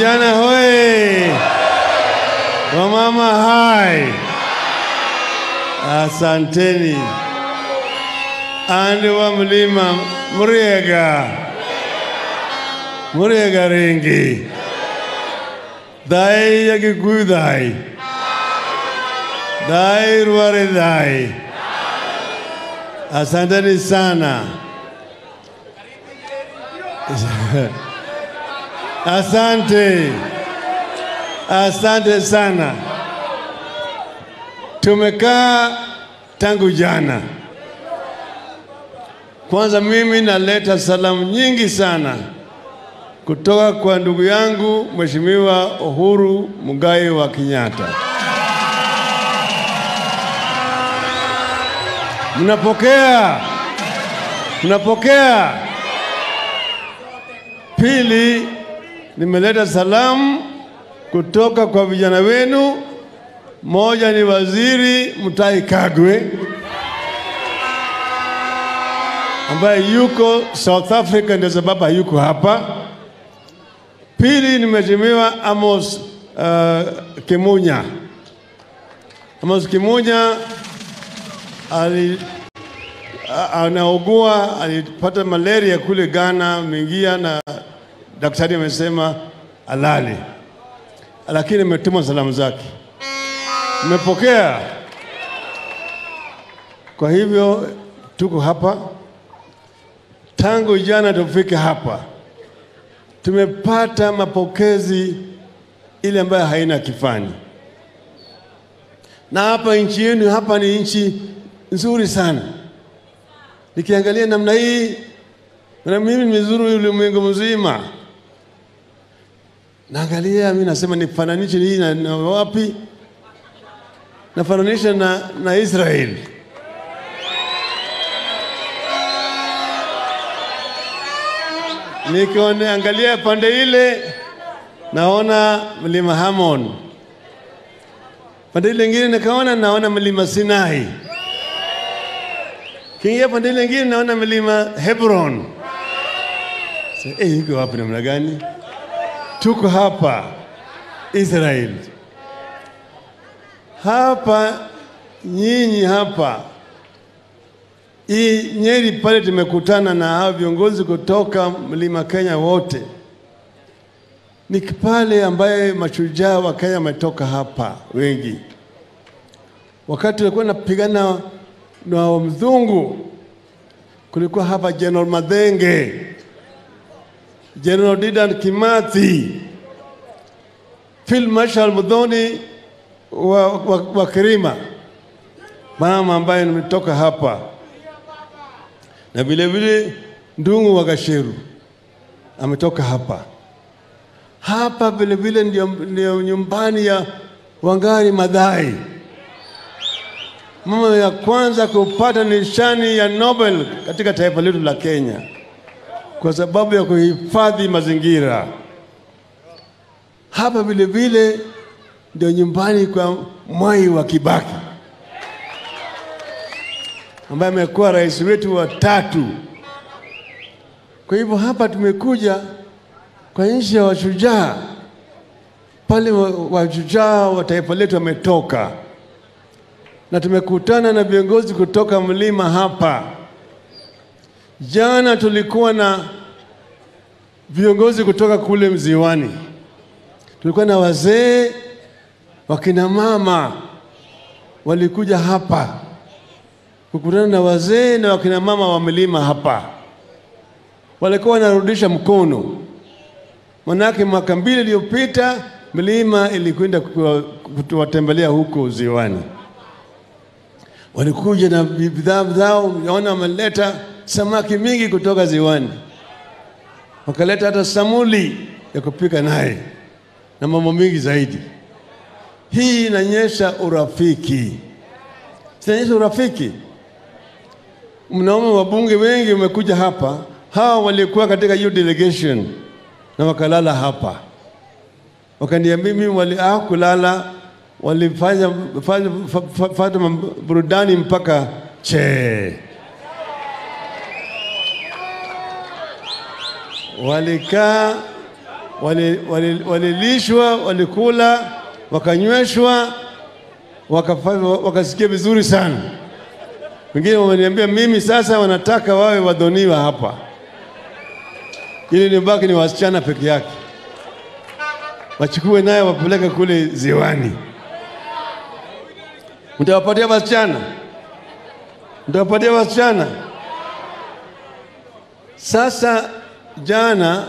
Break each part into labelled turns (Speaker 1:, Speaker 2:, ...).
Speaker 1: Vijana hoye! Wamama hai! Asanteni. Andi wa mlima Muriega, Muriega ringi, dai ya Kikuyu dai, dai dai. Asanteni sana. Asante, asante sana. Tumekaa tangu jana. Kwanza mimi naleta salamu nyingi sana kutoka kwa ndugu yangu Mheshimiwa Uhuru Mugai wa Kenyatta. Mnapokea? Mnapokea? Pili, nimeleta salamu kutoka kwa vijana wenu. Moja ni waziri Mutahi Kagwe ambaye yuko South Africa, ndio sababu hayuko hapa. Pili ni Mheshimiwa Amos uh, Kimunya. Amos Kimunya ali anaugua, alipata malaria kule Ghana, ameingia na daktari amesema alale, lakini ametuma salamu zake, mmepokea. Kwa hivyo tuko hapa. Tangu jana tufike hapa, tumepata mapokezi ile ambayo haina kifani, na hapa nchi yenu hapa ni nchi nzuri sana. Nikiangalia namna hii, na mimi nimezuru ulimwengu mzima, naangalia mimi nasema nifananishe hii na, na wapi? Nafananisha na, na Israeli. Nikiangalia pande ile naona mlima Hamon, pande ile ingine nikaona naona mlima Sinai, kiingia pande ile ingine naona mlima Hebron. Sasa, eh, iko wapi namna gani? Tuko hapa Israel, hapa nyinyi hapa. Hii Nyeri pale tumekutana na hao viongozi kutoka mlima Kenya wote, ni pale ambaye mashujaa wa Kenya wametoka hapa wengi. Wakati walikuwa napigana na mzungu, kulikuwa hapa General Madhenge, General didan Kimathi, Field Marshal Mudhoni wa, wa, wa Kirima, mama ambaye nimetoka hapa. Na vile vile Ndung'u wa Gasheru ametoka hapa. Hapa. Vile vile ndio, ndio nyumbani ya Wangari Madhai, mama ya kwanza kupata nishani ya Nobel katika taifa letu la Kenya kwa sababu ya kuhifadhi mazingira. Hapa vile vile ndio nyumbani kwa Mwai wa Kibaki ambaye amekuwa rais wetu wa tatu. Kwa hivyo hapa tumekuja kwa nchi ya washujaa, pale washujaa wa taifa letu wametoka, na tumekutana na viongozi kutoka mlima hapa. Jana tulikuwa na viongozi kutoka kule mziwani, tulikuwa na wazee, wakina mama walikuja hapa kukutana na wazee na wakina mama wa milima hapa, walikuwa wanarudisha mkono. Manake mwaka mbili iliyopita milima ilikwenda kuwa- kuwatembelea huko ziwani, walikuja na bidhaa zao, naona wameleta samaki mingi kutoka ziwani, wakaleta hata samuli ya kupika naye na mambo mingi zaidi. Hii inanyesha urafiki, inanyesha urafiki mnaona wabunge wengi wamekuja hapa, hawa walikuwa katika hiyo delegation na wakalala hapa, wakaniambia mimi wali kulala walifanya fanya, fa- fa- fanya burudani mpaka che. Walikaa wali- wali- walilishwa, walikula, wakanyweshwa, wakasikia wakasikia vizuri sana. Wengine wameniambia mimi sasa wanataka wawe wadhoniwa hapa, ili nibaki ni wasichana peke yake, wachukue naye wapeleke kule ziwani. Mtawapatia wasichana, mtawapatia wasichana. Sasa jana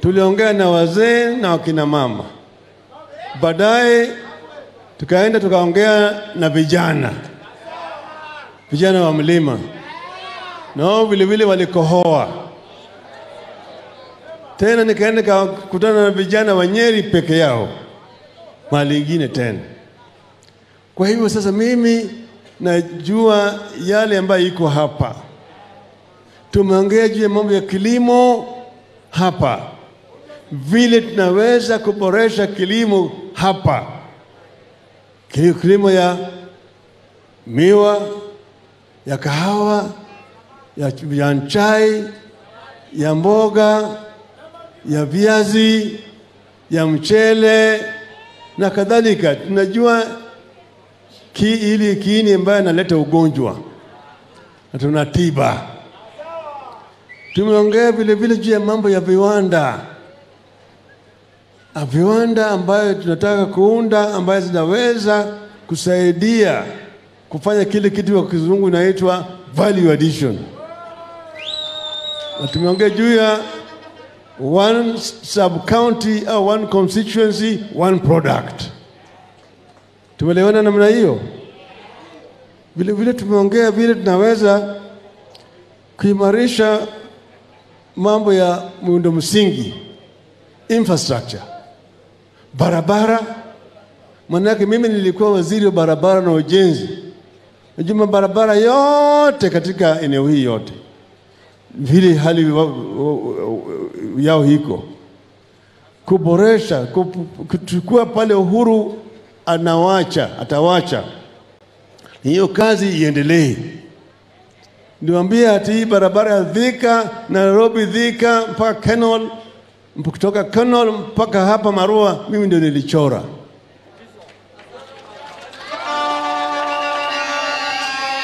Speaker 1: tuliongea na wazee na wakina mama, baadaye tukaenda tukaongea na vijana, vijana wa mlima, nao vilevile walikohoa. Tena nikaenda nikakutana na vijana wa Nyeri peke yao, mahali ingine tena. Kwa hivyo sasa mimi najua yale ambayo iko hapa. Tumeongea juu ya mambo ya kilimo hapa, vile tunaweza kuboresha kilimo hapa, kilimo ya miwa, ya kahawa, ya, ya chai, ya mboga, ya viazi, ya mchele na kadhalika. Tunajua ki, ili kiini ambayo analeta ugonjwa na tuna tiba. Tumeongea vile vile juu ya mambo ya viwanda, a viwanda ambayo tunataka kuunda ambayo zinaweza kusaidia kufanya kile kitu kwa kizungu inaitwa value addition, na tumeongea juu ya one sub county au one constituency one product. Tumeelewana namna hiyo. Vile vile tumeongea vile tunaweza kuimarisha mambo ya muundo msingi infrastructure, barabara. Manake mimi nilikuwa waziri wa barabara na ujenzi, najua barabara yote katika eneo hii yote vile hali yao hiko kuboresha, kuchukua pale Uhuru anawacha atawacha hiyo kazi iendelee. Niwaambia ati hii barabara ya Thika, Nairobi, Thika mpaka Kenol, kutoka Kenol mpaka hapa Marua, mimi ndio nilichora.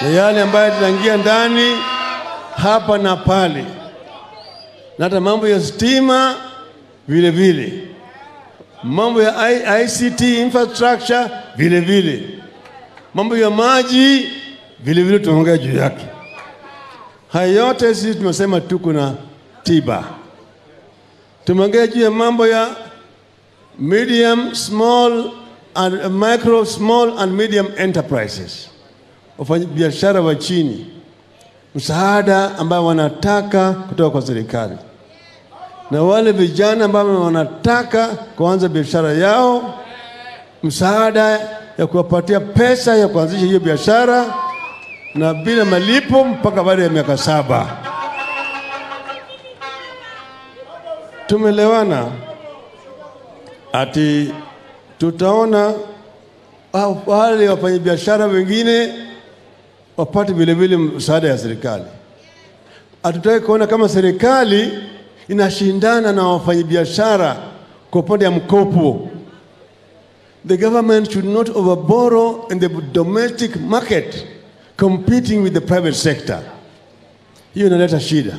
Speaker 1: Na yale ambayo tunaingia ndani hapa na pale, na hata mambo ya stima vile vile, mambo ya ICT infrastructure vile vile, mambo ya maji vile vile tunaongea juu yake. Haya yote sisi tumesema tuko na tiba. Tumeongea juu ya mambo ya medium small and micro small and medium enterprises, wafanya biashara wa chini, msaada ambao wanataka kutoka kwa serikali, na wale vijana ambao wanataka kuanza biashara yao, msaada ya kuwapatia pesa ya kuanzisha hiyo biashara na bila malipo mpaka baada ya miaka saba. Tumelewana ati tutaona wale wafanyabiashara wengine wapate vilevile vile msaada ya serikali. Hatutaki kuona kama serikali inashindana na wafanyabiashara kwa upande ya mkopo. The government should not overborrow in the domestic market competing with the private sector. Hiyo inaleta shida.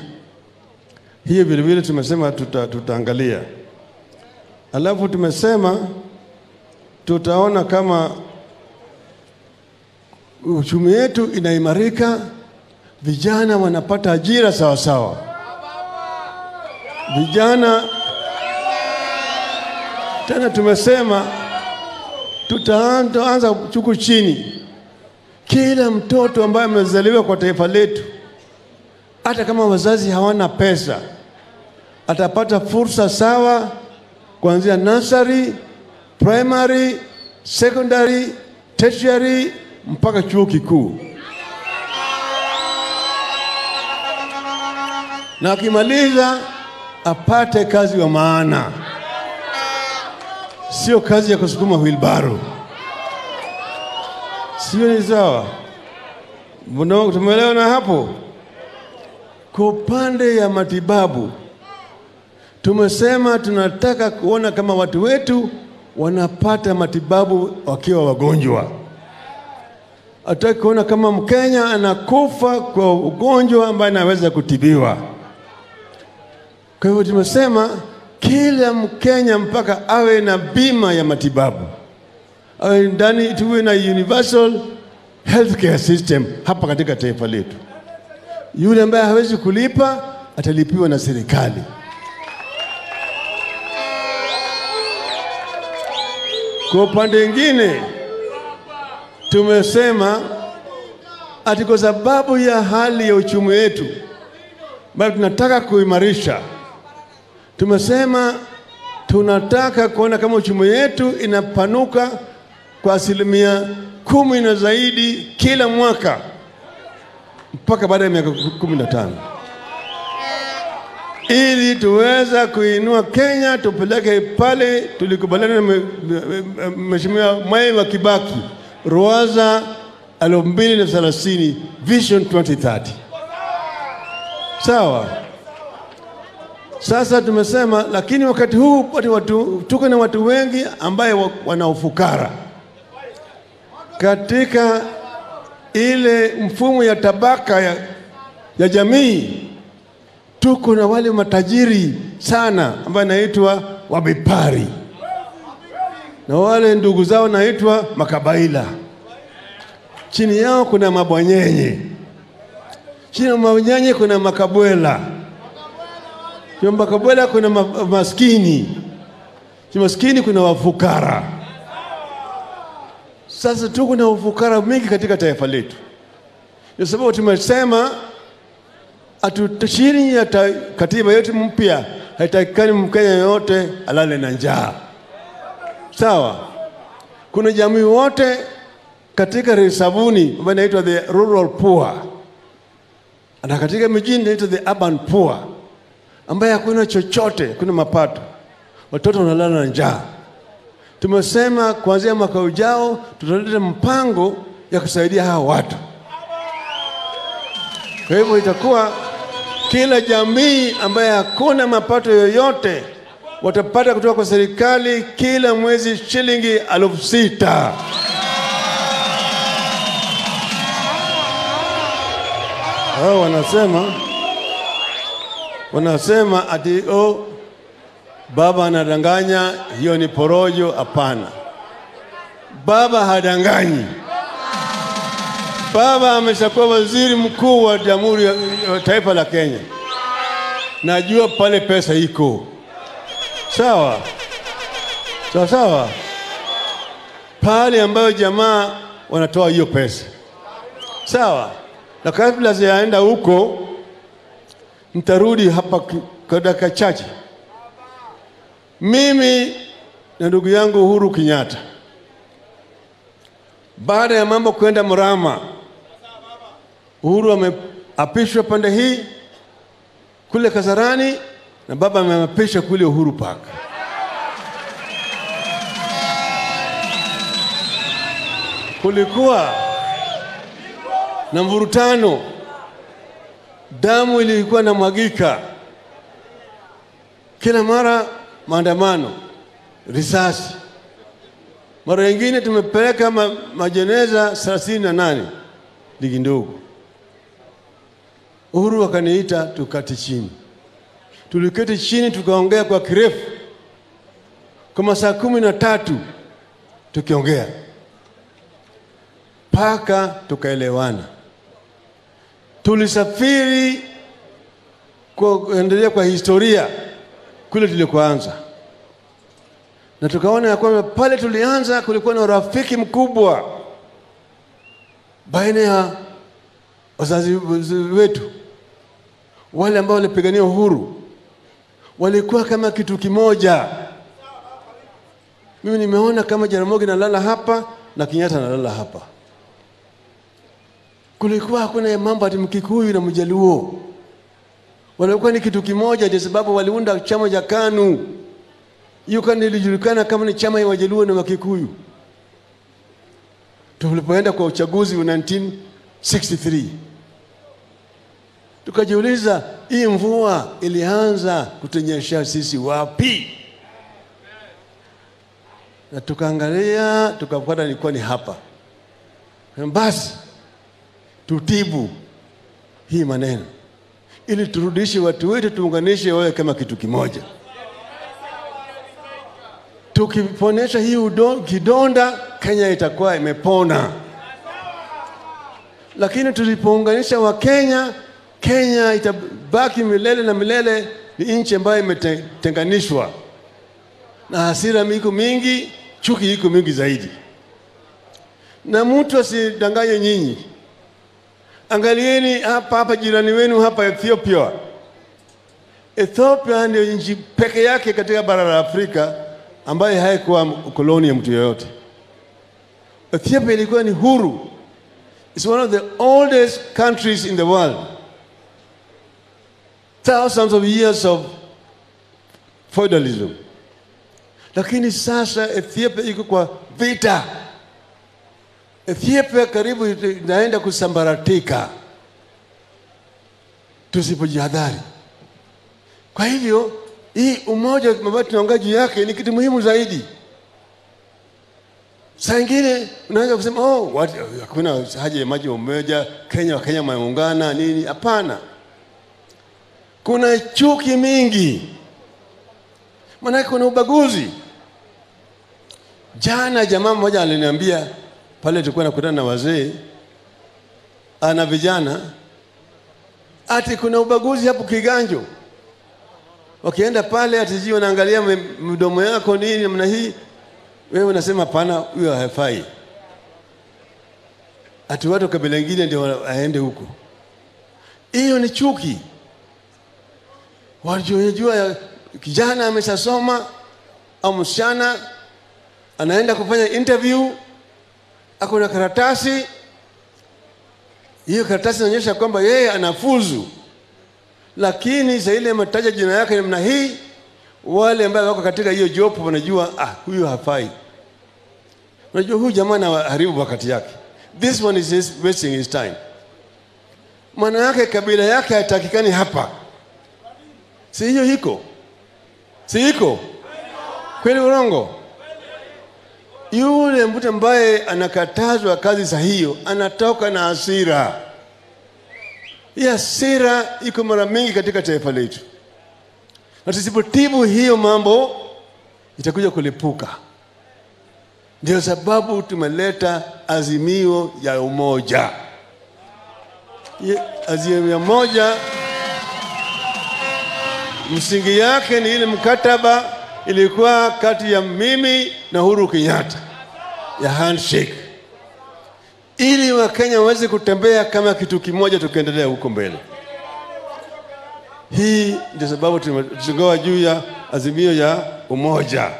Speaker 1: Hiyo vile vile tumesema tuta, tutaangalia. Alafu tumesema tutaona kama uchumi wetu inaimarika, vijana wanapata ajira sawa sawa. Vijana tena tumesema tutaanza chuku chini kila mtoto ambaye amezaliwa kwa taifa letu, hata kama wazazi hawana pesa, atapata fursa sawa kuanzia nursery, primary, secondary, tertiary mpaka chuo kikuu, na akimaliza apate kazi wa maana, sio kazi ya kusukuma wheelbarrow. Sio ni sawa? Tumeelewa na hapo? Kwa upande ya matibabu tumesema tunataka kuona kama watu wetu wanapata matibabu wakiwa wagonjwa. Hatutaki kuona kama Mkenya anakufa kwa ugonjwa ambaye anaweza kutibiwa. Kwa hivyo tumesema kila Mkenya mpaka awe na bima ya matibabu, ndani, tuwe na universal healthcare system hapa katika taifa letu. Yule ambaye hawezi kulipa atalipiwa na serikali. Kwa upande mwingine tumesema ati kwa sababu ya hali ya uchumi wetu ambayo tunataka kuimarisha, tumesema tunataka kuona kama uchumi wetu inapanuka kwa asilimia kumi na zaidi kila mwaka mpaka baada ya miaka kumi na tano ili tuweza kuinua Kenya tupeleke pale tulikubaliana na Mheshimiwa Mwai wa Kibaki, Ruwaza elfu mbili na thelathini Vision 2030. Sawa. Sasa tumesema, lakini wakati huu tuko na watu wengi ambaye wanaofukara wana ufukara katika ile mfumo ya tabaka ya, ya jamii tuko na wale matajiri sana ambayo naitwa wabepari na wale ndugu zao naitwa makabaila. Chini yao kuna mabwanyenye, chini ya mabwanyenye kuna makabwela, chini makabwela kuna maskini, chini maskini kuna wafukara. Sasa tuko na ufukara mingi katika taifa letu, ndio sababu tumesema atutashiri ya katiba yetu mpya. Haitakikani Mkenya yoyote alale na njaa. Sawa, kuna jamii wote katika risabuni ambayo inaitwa the rural poor. Na katika mijini inaitwa the urban poor, ambaye hakuna chochote, kuna mapato, watoto wanalala na njaa. Tumesema kuanzia mwaka ujao tutaleta mpango ya kusaidia hawa watu. Kwa hivyo itakuwa kila jamii ambaye hakuna mapato yoyote watapata kutoka kwa serikali kila mwezi shilingi elfu sita. Hao wanasema wanasema ati oh, baba anadanganya, hiyo ni porojo. Hapana, baba hadanganyi. Baba ameshakuwa waziri mkuu wa jamhuri ya taifa la Kenya. Najua pale pesa iko sawa sawa sawa, pale ambayo jamaa wanatoa hiyo pesa sawa. Na kabla sijaenda huko, nitarudi hapa kwa dakika chache. Mimi na ndugu yangu Uhuru Kenyatta, baada ya mambo kwenda mrama, Uhuru ameapishwa pande hii kule Kasarani na baba ameapisha kule Uhuru Park. Kulikuwa na mvurutano, damu ilikuwa na mwagika kila mara, maandamano, risasi. Mara nyingine tumepeleka ma, majeneza thelathini na nane ligi ndogo. Uhuru akaniita tukati chini, tuliketi chini tukaongea kwa kirefu kama saa kumi na tatu tukiongea mpaka tukaelewana. Tulisafiri kuendelea kwa historia kule tulikoanza, na tukaona ya kwamba pale tulianza kulikuwa na urafiki mkubwa baina ya wazazi wetu wale ambao walipigania uhuru, walikuwa kama kitu kimoja. Mimi nimeona kama Jaramogi nalala hapa na Kenyatta nalala hapa. Kulikuwa hakuna mambo ati Mkikuyu na Mjaluo, walikuwa ni kitu kimoja, kwa sababu waliunda chama cha KANU. Hiyo KANU ilijulikana kama ni chama ya Wajaluo na Wakikuyu. Tulipoenda kwa uchaguzi wa 1963 Tukajiuliza, hii mvua ilianza kutunyesha sisi wapi? Na tukaangalia tukapata ilikuwa ni hapa. Basi tutibu hii maneno ili turudishe watu wetu, tuunganishe wawe kama kitu kimoja. Tukiponesha hii udon, kidonda, Kenya itakuwa imepona. Lakini tulipounganisha Wakenya, Kenya itabaki milele na milele ni nchi ambayo imetenganishwa na hasira iko mingi, chuki iko mingi zaidi. Na mtu asidanganye nyinyi, angalieni hapa hapa jirani wenu hapa Ethiopia. Ethiopia ndio nchi peke yake katika bara la Afrika ambayo haikuwa koloni ya mtu yoyote. Ethiopia ilikuwa ni huru. It's one of the oldest countries in the world. Thousands of years of feudalism. Lakini sasa Ethiopia iko kwa vita. Ethiopia karibu inaenda kusambaratika tusipojihadhari. Kwa hivyo hii umoja ambayo tunaongea juu yake ni kitu muhimu zaidi. Saa ingine unaweza kusema oh, hakuna haja ya maji umoja, Kenya Wakenya wameungana nini? Hapana, kuna chuki mingi, maanake kuna ubaguzi. Jana jamaa mmoja aliniambia pale tulikuwa nakutana na wazee ana vijana, ati kuna ubaguzi hapo Kiganjo. Wakienda pale atijui wanaangalia mdomo yako nini namna hii, wewe unasema pana, huyo hafai. Ati watu kabila ingine ndio aende huko. Hiyo ni chuki. Wajua kijana ameshasoma au msichana anaenda kufanya interview, ako na karatasi. Hiyo karatasi inaonyesha kwamba yeye anafuzu, lakini saa ile ametaja jina yake namna hii, wale ambao wako katika hiyo jopo wanajua ah, huyu hafai. Unajua huyu jamaa anaharibu wakati yake, this one is wasting his time. Maana yake kabila yake haitakikani hapa, si hiyo hiko, si iko kweli? Urongo? Yule mtu ambaye anakatazwa kazi za hiyo anatoka na hasira. Hii hasira iko mara mingi katika taifa letu, na tusipotibu hiyo mambo itakuja kulipuka. Ndio sababu tumeleta azimio ya umoja. Azimio ya moja msingi yake ni ile mkataba ilikuwa kati ya mimi na Uhuru Kenyatta ya handshake, ili Wakenya waweze kutembea kama kitu kimoja, tukiendelea huko mbele. Hii ndio sababu tumezingawa juu ya azimio ya umoja,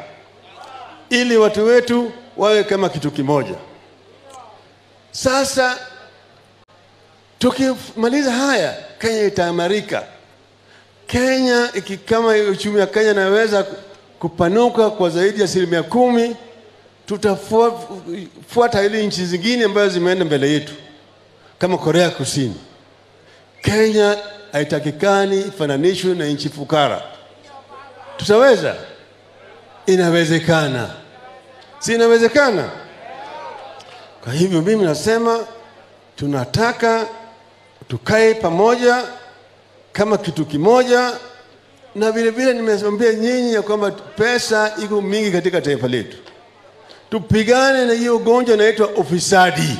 Speaker 1: ili watu wetu wawe kama kitu kimoja. Sasa tukimaliza haya, Kenya itaimarika. Kenya ikikama uchumi wa Kenya naweza kupanuka kwa zaidi ya asilimia kumi, tutafuata ili nchi zingine ambazo zimeenda mbele yetu kama Korea Kusini. Kenya haitakikani ifananishwe na nchi fukara. Tutaweza? Inawezekana, si inawezekana? Kwa hivyo mimi nasema tunataka tukae pamoja kama kitu kimoja, na vile vile nimesambia nyinyi ya kwamba pesa iko mingi katika taifa letu. Tupigane na hiyo ugonjwa inaitwa ufisadi.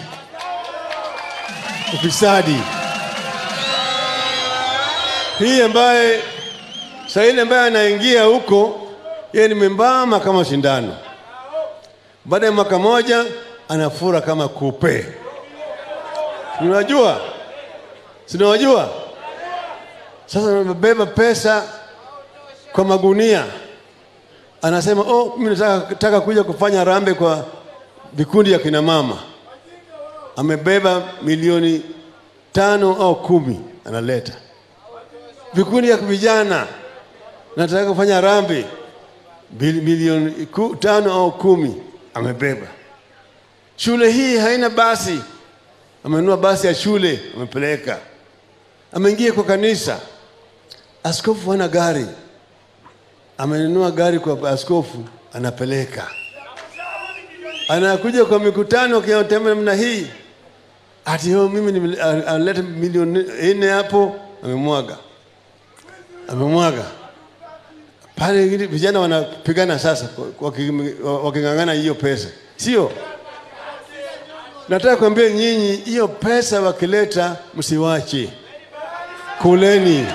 Speaker 1: Ufisadi hii ambaye saini ambaye anaingia huko, yeye ni membamba kama shindano, baada ya mwaka moja anafura kama kupe. Unajua, sinawajua sasa amebeba pesa kwa magunia, anasema oh, mimi nataka, kuja kufanya rambe kwa vikundi ya kina mama. Amebeba milioni tano au kumi analeta vikundi ya vijana, nataka kufanya rambe milioni tano au kumi amebeba. Shule hii haina basi, amenunua basi ya shule, amepeleka. Ameingia kwa kanisa, askofu hana gari, amenunua gari kwa askofu, anapeleka. Anakuja kwa mikutano kinatembea namna hii, ati yo mimi alete milioni nne hapo, amemwaga amemwaga pale. Vijana wanapigana sasa, waking'ang'ana hiyo pesa, sio? Nataka kuambia nyinyi, hiyo pesa wakileta, msiwache, kuleni,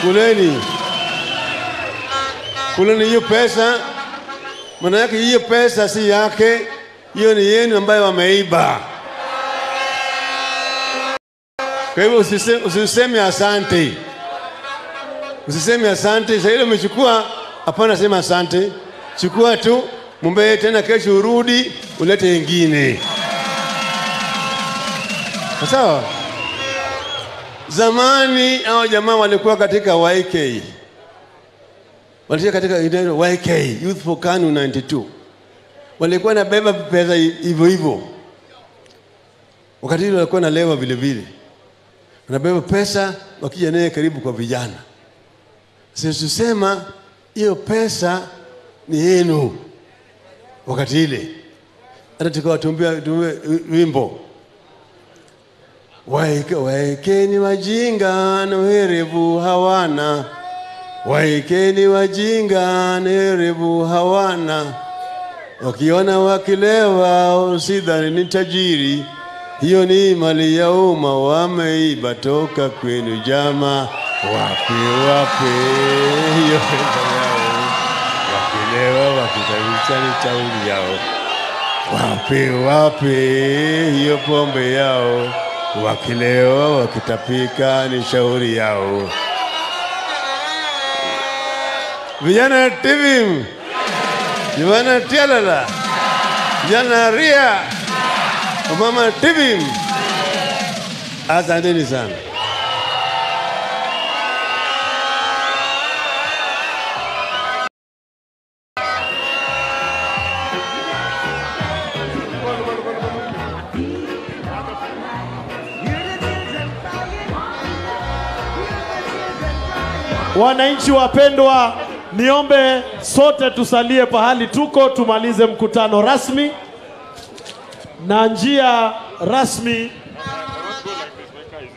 Speaker 1: kuleni, kuleni hiyo pesa. Maana yake hiyo pesa si yake, hiyo ni yenu ambayo wameiba. Kwa hivyo usise- usiseme asante, usiseme asante. Sasa ile umechukua, hapana, sema asante, chukua tu, mumbee tena, kesho urudi ulete ingine. Sawa? Zamani hao jamaa walikuwa katika YK, walikuwa katika YK Youth for KANU 92 walikuwa nabeba pesa hivyo hivyo, wakati hilo walikuwa nalewa vile vile. Wanabeba pesa wakija naye karibu kwa vijana. Sisi tusema hiyo pesa ni yenu. Wakati ile, hata tukawatumbia tumbia wimbo. Waike, waikeni wajinga na werevu hawana, waikeni wajinga na werevu hawana, wakiona wakilewa usidhani ni tajiri, hiyo ni mali ya umma, wameiba toka kwenu jama. wapi wape hiyo pesa yao, wakilewa wakisababisha ni tauli yao. wapi wape hiyo pombe yao, wakilewa wakitapika ni shauri yao. Vijana TV, vijana Tialala, vijana Ria, mama TVIM, asanteni sana.
Speaker 2: Wananchi wapendwa, niombe sote tusalie pahali tuko, tumalize mkutano rasmi, na njia rasmi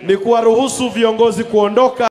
Speaker 2: ni kuwaruhusu viongozi kuondoka.